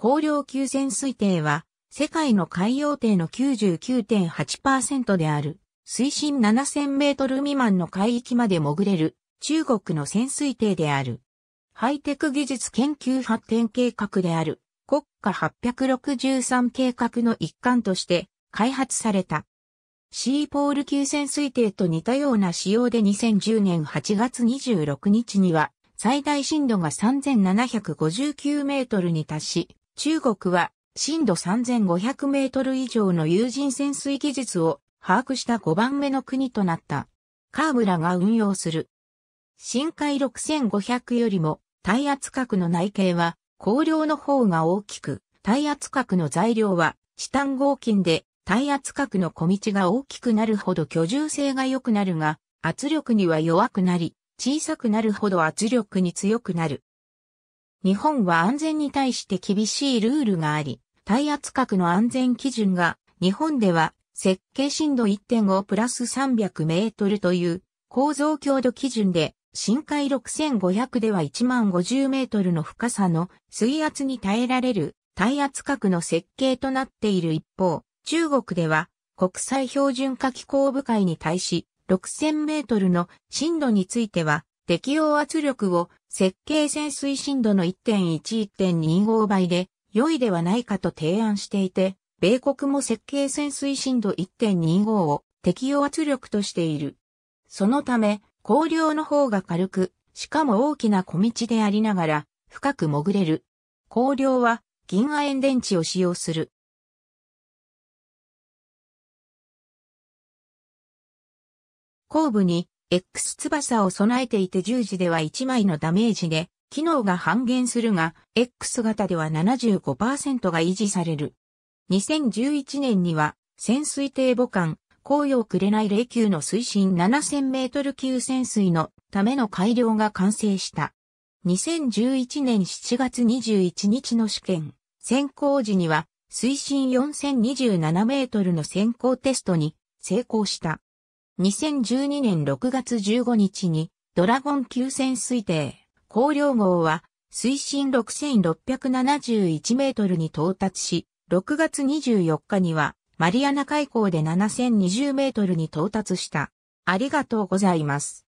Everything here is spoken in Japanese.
高量級潜水艇は、世界の海洋艇の99.8%である、水深7000メートル未満の海域まで潜れる、中国の潜水艇である。ハイテク技術研究発展計画である、国家863計画の一環として開発された。シーポール級潜水艇と似たような仕様で2010年8月26日には最大深度が3759メートルに達し、中国は深度3500メートル以上の有人潜水技術を把握した5番目の国となった。カーブラが運用する。深海6500よりも耐圧角の内径は光量の方が大きく、耐圧角の材料はチタン合金で耐圧角の小道が大きくなるほど居住性が良くなるが、圧力には弱くなり、小さくなるほど圧力に強くなる。日本は安全に対して厳しいルールがあり、耐圧角の安全基準が日本では設計深度1.5プラス300メートルという構造強度基準で深海6500では1万50メートルの深さの水圧に耐えられる耐圧角の設計となっている一方、中国では国際標準化機構部会に対し6000メートルの深度については適用圧力を設計潜水深度の1.1-1.25倍で良いではないかと提案していて、米国も設計潜水深度1.25を適用圧力としている。そのため、光量の方が軽く、しかも大きな小道でありながら、深く潜れる。光量は銀亜鉛電池を使用する。後部に X 翼を備えていて十字では1枚のダメージで機能が半減するが X 型では75%が維持される。2011年には潜水艇母艦紅葉くれない霊級の水深7000メートル級潜水のための改良が完成した。2011年7月21日の試験、先行時には水深4027メートルの先行テストに成功した。2012年6月15日にドラゴン級潜水艇、光量号は水深6671メートルに到達し、6月24日にはマリアナ海溝で7020メートルに到達した。ありがとうございます。